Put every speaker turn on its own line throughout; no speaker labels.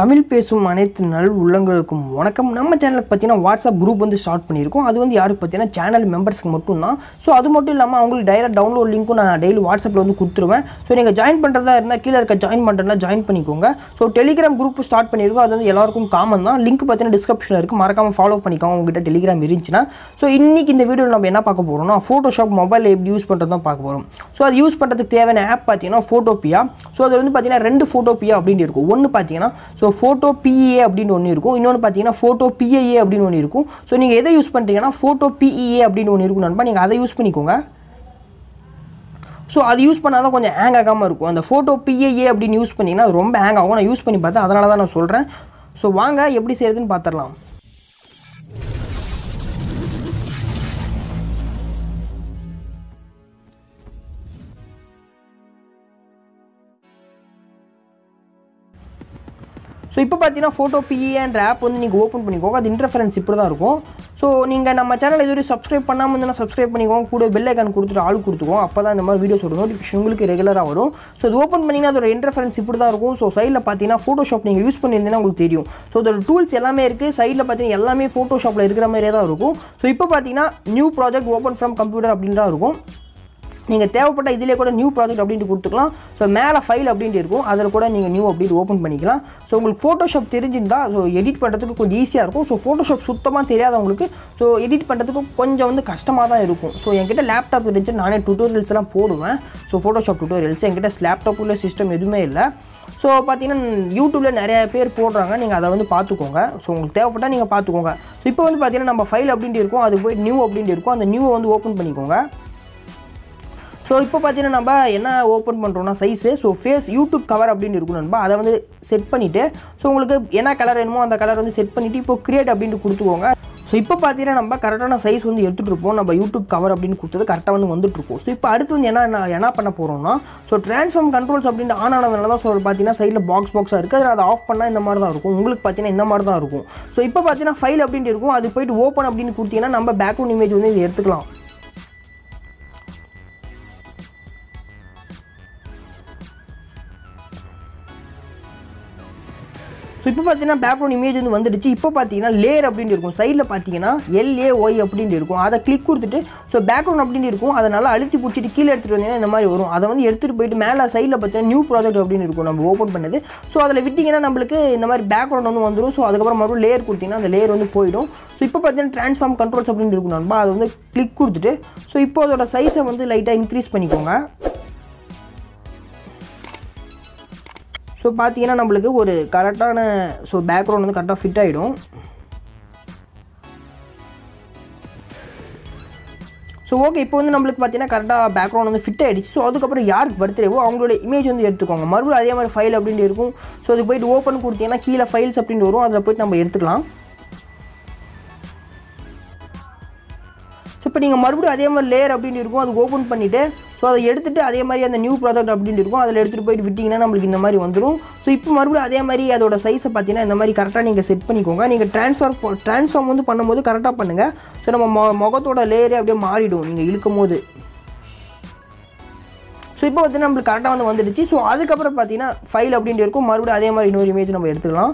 தமிழ் பேசும் அனைத்து நல் உள்ளங்களுக்கும் வணக்கம். நம்ம சேனலுக்கு பார்த்தீங்கன்னா வாட்ஸ்அப் குரூப் வந்து ஸ்டார்ட் பண்ணியிருக்கோம். அது வந்து யாருக்கு பார்த்தீங்கன்னா சேனல் மெம்பர்ஸ்க்கு மட்டும்தான். ஸோ அது மட்டும் இல்லாமல் அவங்களுக்கு டைரக்ட் டவுன்லோட் லிங்க்கும் நான் டெய்லி வாட்ஸ்அப்பில் வந்து கொடுத்துருவேன். ஸோ நீங்கள் ஜாயின் பண்ணுறதா இருந்தால் கீழே இருக்க ஜாயின் பண்ணுறதுனா ஜாயின் பண்ணிக்கோங்க. ஸோ டெலிகிராம் குரூப் ஸ்டார்ட் பண்ணியிருக்கோம். அது வந்து எல்லாருக்கும் காமன் தான். லிங்க் பார்த்தீங்கன்னா டிஸ்கிரிப்ஷனில் இருக்குது மறக்காமல் ஃபாலோ பண்ணிக்கோங்க. உங்ககிட்ட டெலிகிராம் இருந்துச்சுன்னா. ஸோ இன்றைக்கி இந்த வீடியோவில் நம்ம என்ன பார்க்க போகிறோம்னா ஃபோட்டோஷாப் மொபைல் எப்படி யூஸ் பண்ணுறது தான் பார்க்க போகிறோம் ஸோ அது யூஸ் பண்ணுறதுக்கு தேவையான ஆப் பார்த்தீங்கன்னா ஃபோட்டோபியா ஸோ அது வந்து பார்த்தீங்கன்னா ரெண்டு ஃபோட்டோபியா அப்படின்னு இருக்கும். ஒன்று பார்த்தீங்கன்னா ஸோ ஃபோட்டோ பிஇஏ அப்படின்னு ஒன்று இருக்கும். இன்னொன்று பார்த்தீங்கன்னா ஃபோட்டோ பிஐஏ அப்படின்னு ஒன்று இருக்கும். ஸோ நீங்கள் எதை யூஸ் பண்ணுறீங்கன்னா ஃபோட்டோ பிஇஏ அப்படின்னு ஒன்று இருக்கும் நண்பா. நீங்கள் அதை யூஸ் பண்ணிக்கோங்க. ஸோ அது யூஸ் பண்ணால் தான் கொஞ்சம் ஹேங் ஆகாமல் இருக்கும். அந்த ஃபோட்டோ பிஏஏ அப்படின்னு யூஸ் பண்ணிங்கன்னா அது ரொம்ப ஹேங் ஆகும். நான் யூஸ் பண்ணி பார்த்தேன் அதனால தான் நான் சொல்கிறேன் ஸோ வாங்க எப்படி செய்கிறதுன்னு பார்த்துடலாம். இப்போ பார்த்தீங்கன்னா ஃபோட்டோ பிஏன்ற ஆப் வந்து நீங்கள் ஓப்பன் பண்ணிக்கோங்க. அது இன்டர்ஃபரன்ஸ் இப்படி தான் இருக்கும். ஸோ நீங்கள் நம்ம சேனல் இதுவரை சப்ஸ்கிரைப் பண்ணாமல் இருந்தால் சப்ஸ்கிரைப் பண்ணிக்கோங்க. கூட பெல் ஐக்கான் கொடுத்துட்டு ஆள் கொடுத்துக்கோம் அப்போ தான் இந்த மாதிரி வீடியோஸோட நோட்டிஃபிகேஷன் உங்களுக்கு ரெகுலராக வரும். ஸோ இது ஓப்பன் பண்ணிங்கன்னா அதோட இன்டர்ஃபரன்ஸ் இப்படி தான் இருக்கும். ஸோ சைடில் பார்த்தீங்கன்னா ஃபோட்டோஷாப் நீங்கள் யூஸ் பண்ணியிருந்தீங்கன்னா உங்களுக்கு தெரியும். ஸோ அதோட டூல்ஸ் எல்லாமே இருக்குது சைடில் பார்த்தீங்கன்னா எல்லாமே ஃபோட்டோஷாப்பில் இருக்கிற மாதிரியே தான் இருக்கும். ஸோ இப்போ பார்த்தீங்கன்னா new project open from computer அப்படின்னு தான் இருக்கும். நீங்கள் தேவைப்பட்ட இதிலே கூட நியூ ப்ராஜெக்ட் அப்படின்ட்டு கொடுத்துக்கலாம். ஸோ மேலே ஃபைல் அப்படின்ட்டு இருக்கும். அதில் கூட நீங்கள் நியூ அப்படின்ட்டு ஓப்பன் பண்ணிக்கலாம். ஸோ உங்களுக்கு ஃபோட்டோஷாப் தெரிஞ்சிருந்தால் ஸோ எடிட் பண்ணுறதுக்கு கொஞ்சம் ஈஸியாக இருக்கும். ஸோ ஃபோட்டோஷாப் சுத்தமாக தெரியாதவங்களுக்கு ஸோ எடிட் பண்ணுறதுக்கு கொஞ்சம் வந்து கஷ்டமாக தான் இருக்கும். ஸோ என்கிட்ட லேப்டாப் இருந்துச்சு நானே டுட்டோரியல்ஸ் எல்லாம் போடுவேன். ஸோ ஃபோட்டோஷாப் டுட்டோரியல்ஸ் என்கிட்ட லேப்டாப் உள்ள சிஸ்டம் எதுவுமே இல்லை. ஸோ பார்த்தீங்கன்னா யூடியூப்பில் நிறைய பேர் போடுறாங்க. நீங்கள் அதை வந்து பார்த்துக்கோங்க. ஸோ உங்களுக்கு தேவைப்பட்டால் நீங்கள் பார்த்துக்கோங்க. ஸோ இப்போ வந்து பார்த்தீங்கன்னா நம்ம ஃபைல் அப்படின்ட்டு இருக்கும். அது போய் நியூ அப்படின்ட்டு இருக்கும். அந்த நியூவை வந்து ஓப்பன் பண்ணிக்கோங்க. ஸோ இப்போ பார்த்தீங்கன்னா நம்ம என்ன ஓப்பன் பண்ணுறோம்னா size so face YouTube cover அப்படின்னு இருக்கும் நண்பா. அதை வந்து செட் பண்ணிவிட்டு ஸோ உங்களுக்கு என்ன கலர் வேணுமோ அந்த கலர் வந்து செட் பண்ணிவிட்டு இப்போ கிரியேட் அப்படின்னு கொடுத்துக்கோங்க. ஸோ இப்போ பார்த்தீங்கன்னா நம்ம கரெக்டான சைஸ் வந்து எடுத்துகிட்டு இருப்போம். நம்ம யூடியூப் கவர் அப்படின்னு கொடுத்தது கரெக்டாக வந்து வந்துட்டுருப்போம் ஸோ இப்போ அடுத்து வந்து என்ன என்ன- பண்ண போகிறோம்னா ஸோ ட்ரான்ஸ்ஃபார்ம் கண்ட்ரோல்ஸ் அப்படின்ட்டு ஆன் ஆனதுனால தான் ஸோ பார்த்தீங்கன்னா சைடில் பாக்ஸ் பாக்ஸாக இருக்குது அதில் அதை ஆஃப் பண்ணால் இந்த மாதிரி தான் இருக்கும். உங்களுக்கு பார்த்தீங்கன்னா இந்த மாதிரி தான் இருக்கும். ஸோ இப்போ பார்த்தீங்கன்னா ஃபைல் அப்படின்ட்டு இருக்கும். அது போயிட்டு ஓப்பன் அப்படின்னு கொடுத்தீங்கன்னா நம்ம பேக்ரவுண்ட் இமேஜ் வந்து இது எடுத்துக்கலாம். ஸோ இப்போ பார்த்தீங்கன்னா பேக்ரவுண்ட் இமேஜ் வந்து வந்துடுச்சு. இப்போ பார்த்தீங்கன்னா லேயர் அப்படின்னு இருக்கும். சைடில் பார்த்தீங்கன்னா எல்ஏஒய் அப்படின்னு இருக்கும். அதை கிளிக் கொடுத்துட்டு ஸோ பேக்ரவுண்ட் அப்படின்னு இருக்கும். அதை நல்லா அழுத்தி பிடிச்சிட்டு கீழே எடுத்துகிட்டு வந்தீங்கன்னா இந்த மாதிரி வரும். அதை வந்து எடுத்துகிட்டு போயிட்டு மேலே சைடில் பார்த்தீங்கன்னா நியூ ப்ராஜெக்ட் அப்படின்னு இருக்கும். நம்ம ஓப்பன் பண்ணது. ஸோ அதில் விட்டிங்கன்னா நம்மளுக்கு இந்த மாதிரி பேக்ரவுண்ட் வந்து வந்துடும் ஸோ அதுக்கப்புறம் மறுபடியும் லேயர் கொடுத்தீங்கன்னா அந்த லேயர் வந்து போயிடும். ஸோ இப்போ பார்த்தீங்கன்னா ட்ரான்ஸ்ஃபார்ம் கண்ட்ரோல்ஸ் அப்படின்னு இருக்கும் நண்பா. அதை வந்து கிளிக் கொடுத்துட்டு ஸோ இப்போ அதோட சைஸை வந்து லைட்டாக இன்க்ரீஸ் பண்ணிக்கோங்க. ஸோ பார்த்தீங்கன்னா நம்மளுக்கு ஒரு கரெக்டான ஸோ பேக்ரவுண்ட் வந்து கரெக்டாக ஃபிட் ஆகிடும் ஸோ ஓகே இப்போ வந்து நம்மளுக்கு பார்த்தீங்கன்னா கரெக்டாக பேக்ரவுண்ட் வந்து ஃபிட் ஆகிடுச்சு ஸோ அதுக்கப்புறம் யாருக்கு பர்த்டேவோ அவங்களோட இமேஜ் வந்து எடுத்துக்கோங்க. மறுபடியும் அதே மாதிரி ஃபைல் அப்படின்ட்டு இருக்கும். ஸோ அதுக்கு போயிட்டு ஓப்பன் கொடுத்தீங்கன்னா கீழே ஃபைல்ஸ் அப்படின்ட்டு வரும். அதில் போய்ட்டு நம்ம எடுத்துக்கலாம். ஸோ இப்போ நீங்கள் மறுபடியும் அதே மாதிரி லேயர் அப்படின்ட்டு இருக்கும். அது ஓப்பன் பண்ணிவிட்டு ஸோ அதை எடுத்துகிட்டு அதே மாதிரி அந்த நியூ ப்ராடக்ட் அப்படின்னு இருக்கும். அதில் எடுத்துகிட்டு போயிட்டு விட்டிங்கன்னா நம்மளுக்கு இந்த மாதிரி வந்துடும் ஸோ இப்போ மறுபடியும் அதே மாதிரி அதோட சைஸை பார்த்தீங்கன்னா இந்த மாதிரி கரெக்டாக நீங்கள் செட் பண்ணிக்கோங்க. நீங்கள் ட்ரான்ஸ்ஃபார் ட்ரான்ஸ்ஃபார்ம் வந்து பண்ணும்போது கரெக்டாக பண்ணுங்கள் ஸோ நம்ம மொ முகத்தோட லேயரே அப்படியே மாறிடும் நீங்கள் இழுக்கும் போது ஸோ இப்போ வந்து நம்மளுக்கு கரெக்டாக வந்து வந்துடுச்சு. ஸோ அதுக்கப்புறம் பார்த்தீங்கன்னா ஃபைல் அப்படின்ட்டு இருக்கும். மறுபடியும் அதே மாதிரி இன்னொரு இமேஜ் நம்ம எடுத்துக்கலாம்.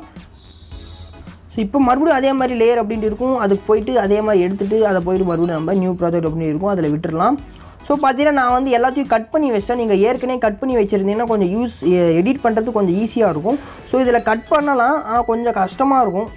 ஸோ இப்போ மறுபடியும் அதே மாதிரி லேயர் அப்படின்ட்டு இருக்கும். அதுக்கு போயிட்டு அதே மாதிரி எடுத்துகிட்டு அதை போயிட்டு மறுபடியும் நம்ம நியூ ப்ராஜெக்ட் அப்படின்னு இருக்கும். அதில் விட்டுடலாம் ஸோ பார்த்தீங்கன்னா நான் வந்து எல்லாத்தையும் கட் பண்ணி வச்சிட்டேன். நீங்கள் ஏற்கனவே கட் பண்ணி வச்சுருந்தீங்கன்னா கொஞ்சம் யூஸ் எடிட் பண்ணுறது கொஞ்சம் ஈஸியாக இருக்கும். ஸோ இதில் கட் பண்ணலாம். ஆனால் கொஞ்சம் கஷ்டமாக இருக்கும்.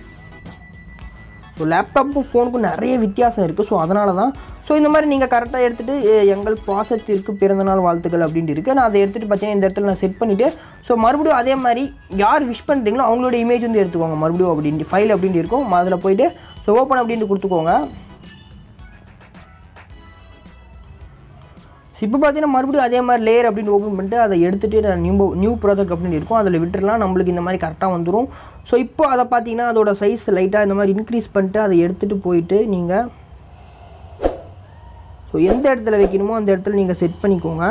ஸோ லேப்டாப்பும் ஃபோனுக்கும் நிறைய வித்தியாசம் இருக்குது ஸோ அதனால தான் ஸோ இந்த மாதிரி நீங்கள் கரெக்டாக எடுத்துகிட்டு எங்கள் பாசத்திற்கு பிறந்தநாள் வாழ்த்துக்கள் அப்படின்ட்டு இருக்குது நான் அதை எடுத்துகிட்டு பார்த்தீங்கன்னா இந்த இடத்துல நான் செட் பண்ணிவிட்டு ஸோ மறுபடியும் அதே மாதிரி யார் விஷ் பண்ணுறீங்களோ அவங்களோட இமேஜ் வந்து எடுத்துக்கோங்க. மறுபடியும் அப்படின்ட்டு ஃபைல் அப்படின்ட்டு இருக்கும். அதில் போயிட்டு ஸோ ஓப்பன் அப்படின்ட்டு கொடுத்துக்கோங்க. இப்போ பார்த்தீங்கன்னா மறுபடியும் அதே மாதிரி லேயர் அப்படின்னு ஓப்பன் பண்ணிட்டு அதை எடுத்துகிட்டு நியூ நியூ ப்ராஜெக்ட் அப்படின்னு இருக்கும். அதில் விட்டுறலாம். நம்மளுக்கு இந்த மாதிரி கரெக்டாக வந்துடும் ஸோ இப்போ அதை பார்த்தீங்கன்னா அதோட சைஸ் லைட்டாக இந்த மாதிரி இன்க்ரீஸ் பண்ணிட்டு அதை எடுத்துகிட்டு போயிட்டு நீங்கள் ஸோ எந்த இடத்துல வைக்கணுமோ அந்த இடத்துல நீங்கள் செட் பண்ணிக்கோங்க.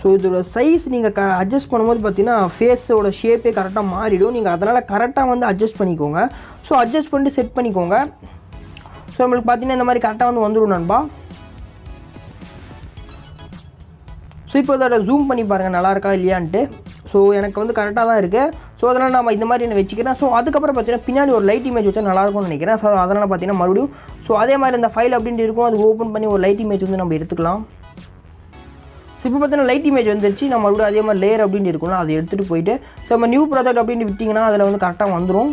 ஸோ இதோட சைஸ் நீங்கள் க அட்ஜஸ்ட் பண்ணும்போது பார்த்தீங்கன்னா ஃபேஸோட ஷேப்பே கரெக்டாக மாறிடும். நீங்கள் அதனால் கரெக்டாக வந்து அட்ஜஸ்ட் பண்ணிக்கோங்க. ஸோ அட்ஜஸ்ட் பண்ணிட்டு செட் பண்ணிக்கோங்க. ஸோ நம்மளுக்கு பார்த்தீங்கன்னா இந்த மாதிரி கரெக்டாக வந்து வந்துடும் நண்பா. ஸோ இப்போ இதோட ஜூம் பண்ணி பாருங்கள் நல்லா இருக்கா இல்லையான்ட்டு. ஸோ எனக்கு வந்து கரெக்டாக தான் இருக்குது ஸோ அதனால் நம்ம இந்த மாதிரி நான் வச்சுக்கிறேன். ஸோ அதுக்கப்புறம் பார்த்தீங்கன்னா பின்னாடி ஒரு லைட் இமேஜ் வச்சா நல்லாயிருக்கும்னு நினைக்கிறேன். ஸோ அதனால் பார்த்தீங்கன்னா மறுபடியும் ஸோ அதே மாதிரி இந்த ஃபைல் அப்படின்ட்டு இருக்கும். அது ஓப்பன் பண்ணி ஒரு லைட் இமேஜ் வந்து நம்ம எடுத்துக்கலாம். இப்போ பார்த்தீங்கன்னா லைட் இமேஜ் வந்துருச்சு. நம்ம மறுபடியும் அதே மாதிரி லேயர் அப்படின்னு இருக்கணும் அதை எடுத்துகிட்டு போயிட்டு ஸோ நம்ம நியூ ப்ராஜெக்ட் அப்படின்னு விட்டிங்கன்னா அதில் வந்து கரெக்டாக வந்துடும்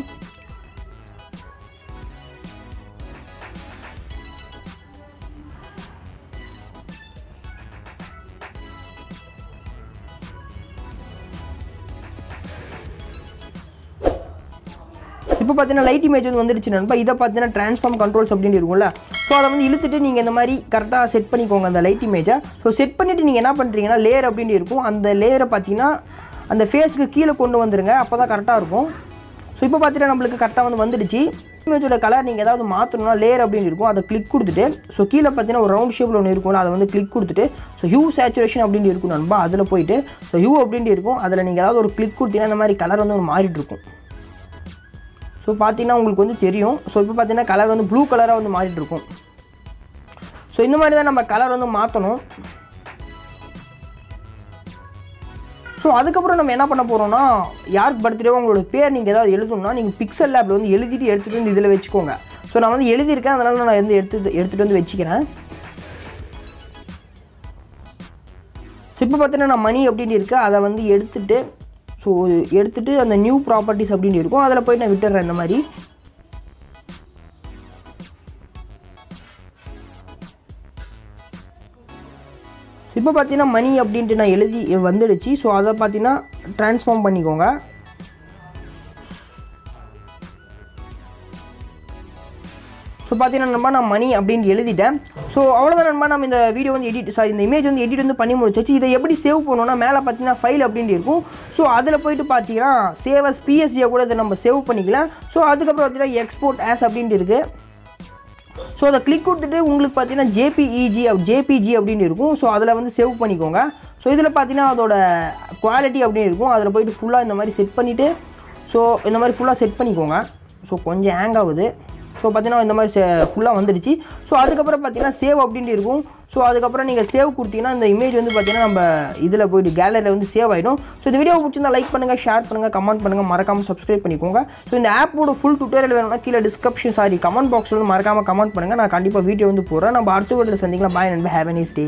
இப்போ பார்த்தீங்கன்னா லைட் இமேஜ் வந்து வந்துருச்சு நண்பா இதை பார்த்தீங்கன்னா ட்ரான்ஸ்ஃபார்ம் கண்ட்ரோல்ஸ் அப்படின்னு இருக்கும்ல. ஸோ அதை வந்து இழுத்துட்டு நீங்கள் இந்த மாதிரி கரெக்டாக செட் பண்ணிக்கோங்க அந்த லைட் இமேஜை ஸோ செட் பண்ணிவிட்டு நீங்கள் என்ன பண்ணுறீங்கன்னா லேயர் அப்படின்னு இருக்கும். அந்த லேயரை பார்த்தீங்கன்னா அந்த ஃபேஸுக்கு கீழே கொண்டு வந்துருங்க. அப்போ தான் கரெக்டாக இருக்கும். ஸோ இப்போ பார்த்தீங்கன்னா நம்மளுக்கு கரெக்டாக வந்து வந்துடுச்சு. இமேஜோட கலர் நீங்கள் ஏதாவது மாற்றணும்னா லேயர் அப்படின்னு இருக்கும். அதை கிளிக் கொடுத்துட்டு ஸோ கீழே பார்த்தீங்கன்னா ஒரு ரவுண்ட் ஷேப்பில் ஒன்று இருக்கும் அதை வந்து கிளிக் கொடுத்துட்டு ஸோ ஹியூ சேச்சுரேஷன் அப்படின்னு இருக்கும் நண்பா. அதில் போயிட்டு ஸோ ஹியூ அப்படின்ட்டு இருக்கும். அதில் நீங்கள் ஏதாவது ஒரு கிளிக் கொடுத்தீங்கன்னா இந்த மாதிரி கலர் வந்து ஒரு மாறிட்டு இருக்கும். ஸோ பார்த்தீங்கன்னா உங்களுக்கு வந்து தெரியும். ஸோ இப்போ பார்த்தீங்கன்னா கலர் வந்து ப்ளூ கலராக வந்து மாறிட்டு இருக்கும் ஸோ இந்த மாதிரி தான் நம்ம கலர் வந்து மாற்றணும் ஸோ அதுக்கப்புறம் நம்ம என்ன பண்ண போகிறோம்னா யாருக்கு பர்த்டேவோ உங்களோட பேர் நீங்கள் ஏதாவது எழுதணும்னா நீங்கள் பிக்சல் அப்படி வந்து எழுதிட்டு எடுத்துகிட்டு வந்து இதில் வச்சுக்கோங்க. ஸோ நான் வந்து எழுதியிருக்கேன் அதனால் நான் வந்து எடுத்து எடுத்துகிட்டு வந்து வச்சுக்கிறேன். ஸோ இப்போ பார்த்தீங்கன்னா நான் மணி அப்படின்னு இருக்குது அதை வந்து எடுத்துகிட்டு ஸோ எடுத்துகிட்டு அந்த நியூ ப்ராப்பர்ட்டிஸ் அப்படின்னு இருக்கும். அதில் போய் நான் விட்டுடுறேன் இந்த மாதிரி. இப்போ பார்த்தீங்கன்னா மணி அப்படின்ட்டு நான் எழுதி வந்துடுச்சு. ஸோ அதை பார்த்தீங்கன்னா ட்ரான்ஸ்ஃபார்ம் பண்ணிக்கோங்க. ஸோ பார்த்தீங்கன்னா நண்பா நான் மணி அப்படின்னு எழுதிட்டேன். ஸோ அவ்வளோதான் நண்பா நம்ம இந்த வீடியோ வந்து எடிட் சாரி இந்த இமேஜ் வந்து எடிட் வந்து பண்ணி முடிச்சாச்சு. இதை எப்படி சேவ் பண்ணணும்னா மேலே பார்த்தீங்கன்னா ஃபைல் அப்படின்ட்டு இருக்கும். ஸோ அதில் போயிட்டு பார்த்தீங்கன்னா சேவ் அஸ் பிஎஸ்டியை கூட இதை நம்ம சேவ் பண்ணிக்கலாம். ஸோ அதுக்கப்புறம் பார்த்தீங்கன்னா எக்ஸ்போர்ட் ஆஸ் அப்படின்ட்டு இருக்குது ஸோ அதை கிளிக் கொடுத்துட்டு உங்களுக்கு பார்த்தீங்கன்னா ஜேபிஇஜி ஜேபிஜி அப்படின்னு இருக்கும். ஸோ அதில் வந்து சேவ் பண்ணிக்கோங்க. ஸோ இதில் பார்த்தீங்கன்னா அதோட குவாலிட்டி அப்படின்னு இருக்கும். அதில் போயிட்டு ஃபுல்லாக இந்த மாதிரி செட் பண்ணிவிட்டு ஸோ இந்த மாதிரி ஃபுல்லாக செட் பண்ணிக்கோங்க. ஸோ கொஞ்சம் ஹேங் ஆகுது. ஸோ பார்த்தீங்கன்னா இந்த மாதிரி ஃபுல்லாக வந்துடுச்சு. ஸோ அதுக்கப்புறம் பார்த்தீங்கன்னா சேவ் அப்படின்ட்டு இருக்கும். ஸோ அதுக்கப்புறம் நீங்கள் சேவ் கொடுத்தீங்கன்னா இந்த இமேஜ் வந்து பார்த்தீங்கன்னா நம்ம இதில் போயிட்டு கேலரியில் வந்து சேவ் ஆகிடும் ஸோ இந்த வீடியோ பிடிச்சிருந்தா லைக் பண்ணுங்கள் ஷேர் பண்ணுங்கள் கமெண்ட் பண்ணுங்கள் மறக்காமல் சப்ஸ்கிரைப் பண்ணிக்கோங்க. ஸோ இந்த ஆப்போட ஃபுல் டுட்டோரியல் வேணும்னா கீழே டிஸ்கிரிப்ஷன் சாரி கமெண்ட் பாக்ஸில் வந்து மறக்காமல் கமெண்ட் பண்ணுங்கள் நான் கண்டிப்பாக வீடியோ வந்து போடுறேன். நம்ம அடுத்த வீட்டில் சந்திக்கலாம். பாய் நண்பர் ஹேவ் நைஸ் டே